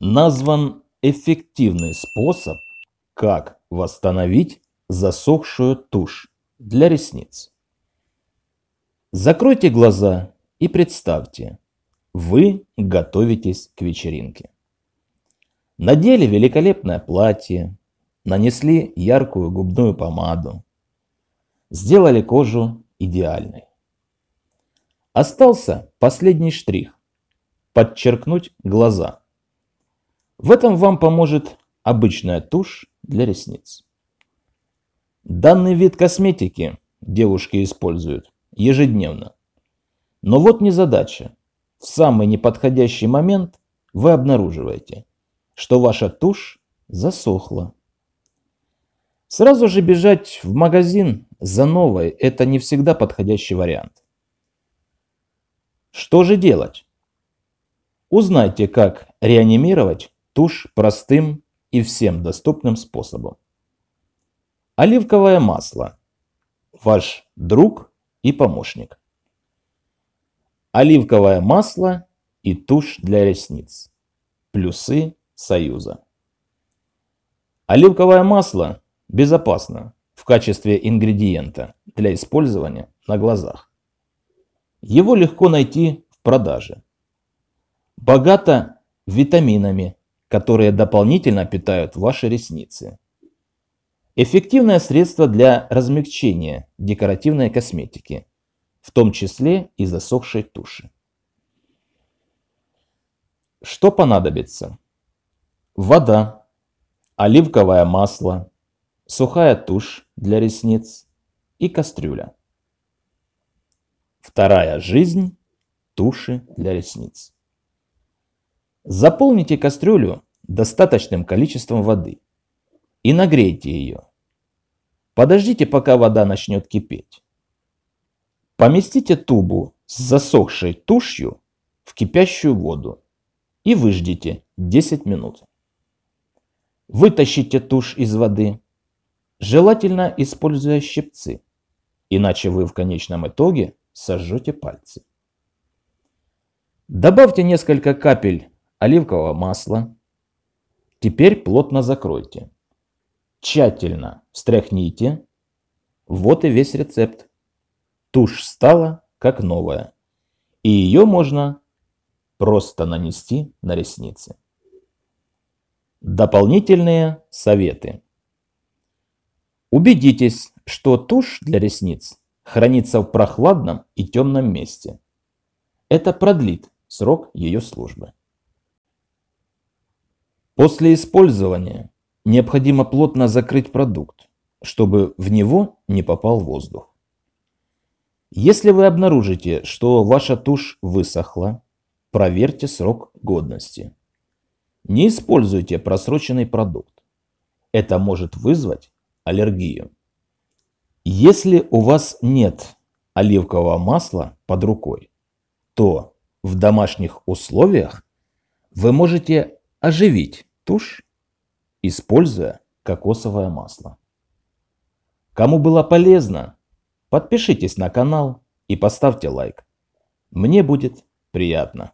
назван эффективный способ, как восстановить засохшую тушь для ресниц. Закройте глаза и представьте, вы готовитесь к вечеринке. Надели великолепное платье, нанесли яркую губную помаду, сделали кожу идеальной. Остался последний штрих – подчеркнуть глаза. В этом вам поможет обычная тушь для ресниц. Данный вид косметики девушки используют ежедневно. Но вот не задача. В самый неподходящий момент вы обнаруживаете, что ваша тушь засохла. Сразу же бежать в магазин за новой – это не всегда подходящий вариант. Что же делать? Узнайте, как реанимировать тушь простым и всем доступным способом. Оливковое масло – ваш друг и помощник. Оливковое масло и тушь для ресниц. Плюсы союза. Оливковое масло безопасно в качестве ингредиента для использования на глазах. Его легко найти в продаже. Богато витаминами, которые дополнительно питают ваши ресницы. Эффективное средство для размягчения декоративной косметики, в том числе и засохшей туши. Что понадобится? Вода, оливковое масло, сухая тушь для ресниц и кастрюля. Вторая жизнь туши для ресниц. Заполните кастрюлю достаточным количеством воды и нагрейте ее. Подождите, пока вода начнет кипеть. Поместите тубу с засохшей тушью в кипящую воду и выждите 10 минут. Вытащите тушь из воды желательно используя щипцы, иначе вы в конечном итоге сожжете пальцы. Добавьте несколько капель оливкового масла. Теперь плотно закройте. Тщательно встряхните. Вот и весь рецепт. Тушь стала как новая. И ее можно просто нанести на ресницы. Дополнительные советы. Убедитесь, что тушь для ресниц хранится в прохладном и темном месте. Это продлит срок ее службы. После использования необходимо плотно закрыть продукт, чтобы в него не попал воздух. Если вы обнаружите, что ваша тушь высохла, проверьте срок годности. Не используйте просроченный продукт. Это может вызвать аллергию. Если у вас нет оливкового масла под рукой, то в домашних условиях вы можете оживить тушь, используя кокосовое масло. Кому было полезно, подпишитесь на канал и поставьте лайк. Мне будет приятно.